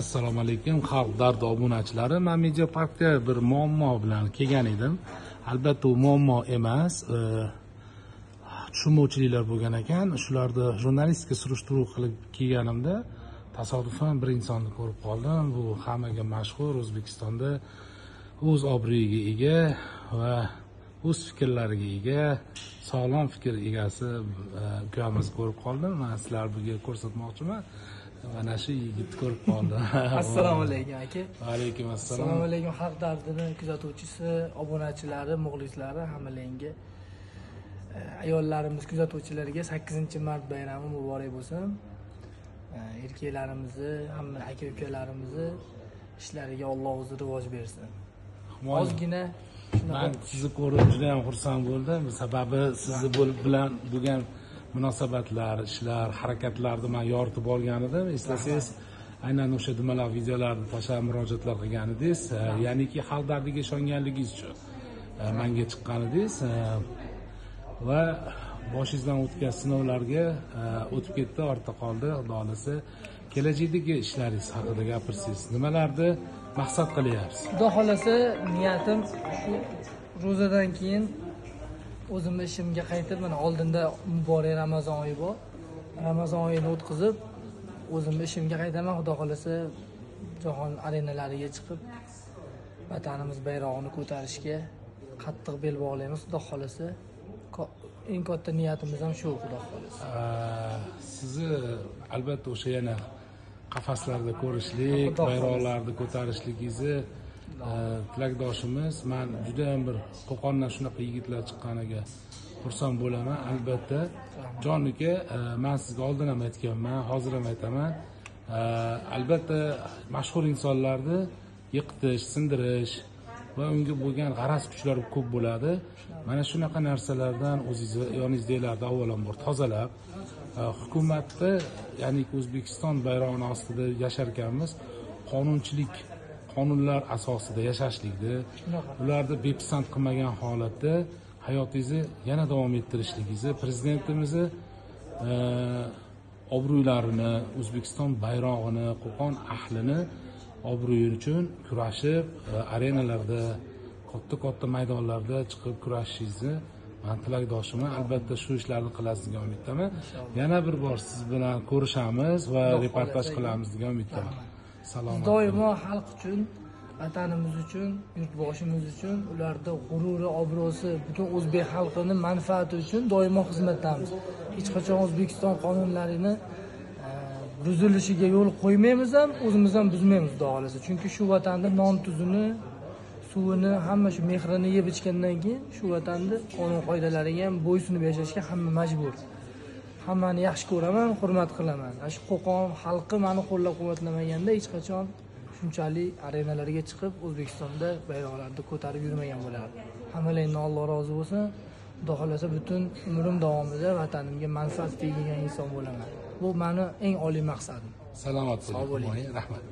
assalomu alaykum xalq dardi obunachilari man media parkka bir muammo bilan kelgan edim. Albatta u muammo emas. Tushunmovchiliklar bo'lgan ekan. Shularni jurnalistika surishtiruv qilib kelganimda tasodifan bir insonni ko'rib qoldim. Bu hammaga mashhur o'zbekistonda o'z obro'yiga ega va o'z fikrlariga ega sog'lom fikr egasi e, ukamizni ko'rib qoldim. Man sizlarga buga ko'rsatmoqchiman. Mana shu yigitni ko'rib qoldim assalomu alaykum aka. Vaalaykum assalom. Assalomu alaykum xalq dardini kuzatuvchisi obunachilari muxlislari hammalaringga E, ayollarimiz kuzatuvchilariga sakkizinchi mart bayrami muborak bo'lsin. E, erkaklarimizni hamma aka ukalarimizni ishlariga alloh o'zi rivoj bersin. Ozgina man sizni ko'rib juda yam xursand bo'ldim. Sababi sizni bilan bo'lgan munosabatlar ishlar harakatlarni man yoritib olgan edim eslasangiz aynan o'sha nimalar videolarni tashlab murojaatlar qilgan edingiz E, ya'niki xalq dardiga ishonganligingiz uchun e, manga chiqqan edingiz E, va boshingizdan o'tgan sinovlarga o'tib ketdi ortda qoldi. Xudo xohlasa kelajakdagi ishlaringiz haqida gapirsangiz nimalarni maqsad qilyapsiz? Xudo xohlasa niyatim shu ro'zadan keyin o'zimni ishimga qaytib mana oldinda muborak ramazon oyi bor. Ramazon oyini o'tkazib o'zimni ishimga qaytaman. Xudo xohlasa jahon arenalariga chiqib vatanimiz bayrog'ini ko'tarishga qattiq bel bog'laymiz. Xudo xohlasa eng katta niyatimiz ham shu xudo xohlasa. Sizni albatta o'sha yana qafaslarda ko'rishlik bayroqlarni ko'tarishligingizni Э, tilakdoshimiz man judayam bir qo'qondan shunaqa yigitlar chiqqaniga xursand bo'laman albatta. Jon uka e, man sizga oldin ham aytganman hozir ham aytaman. E, albatta mashhur insonlarni yiqitish sindirish va unga bo'lgan g'araz kuchlar ko'p bo'ladi. Mana shunaqa narsalardan o'zingizni yoningizdagilarni avvalambor tozalab e, hukumatni ya'ni o'zbekiston bayrog'ini ostida yashar ekanmiz qonunchilik qonunlar asosida yashashlikni ularni bepisand qilmagan holatda hayotingizni yana davom ettirishligingizni prezidentimizni e, obro'larini o'zbekiston bayrog'ini qo'qon ahlini obro'yi uchun kurashib e, arenalarda katta katta maydonlarda chiqib kurashishingizni man tilakdoshiman albatta shu ishlarni qilasiz degan umiddaman yana bir bor siz bilan ko'rishamiz va reportaj qilamiz degan umiddaman salomat doimo xalq uchun vatanimiz uchun yurtboshimiz uchun ularni g'ururi obro'si butun o'zbek xalqini manfaati uchun doimo xizmatdamiz. Hech qachon o'zbekiston qonunlarini e, buzilishiga yo'l qo'ymaymiz ham o'zimiz ham buzmaymiz xudo xohlasa chunki shu vatanda non tuzini suvini hamma shu mehrini yeb ichgandan keyin shu vatanni qonun qoidalariga ham bo'ysunib yashashga hamma majbur hammani yaxshi ko'raman hurmat qilaman. Ana shu qo'qon xalqi mani qo'llab quvvatlamaganda hech qachon shunchalik arenalarga chiqib o'zbekistonda bayroqlarni ko'tarib yurmagan bo'lardim. Hammalaringdan alloh rozi bo'lsin. Xudo xohlasa butun umrim davomida vatanimga manfaat tegadigan inson bo'laman. Bu mani eng oliy maqsadim. Salomat Sog' bo'ling. bo'ling rahmat